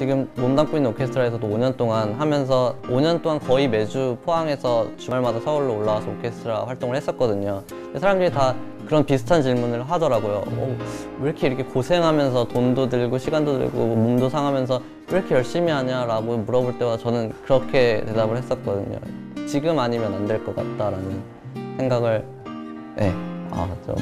지금 몸담고 있는 오케스트라에서도 5년 동안 하면서 5년 동안 거의 매주 포항에서 주말마다 서울로 올라와서 오케스트라 활동을 했었거든요. 사람들이 다 그런 비슷한 질문을 하더라고요. 어, 왜 이렇게 이렇게 고생하면서 돈도 들고 시간도 들고 뭐 몸도 상하면서 왜 이렇게 열심히 하냐라고 물어볼 때와 저는 그렇게 대답을 했었거든요. 지금 아니면 안 될 것 같다라는 생각을 네, 아, 좀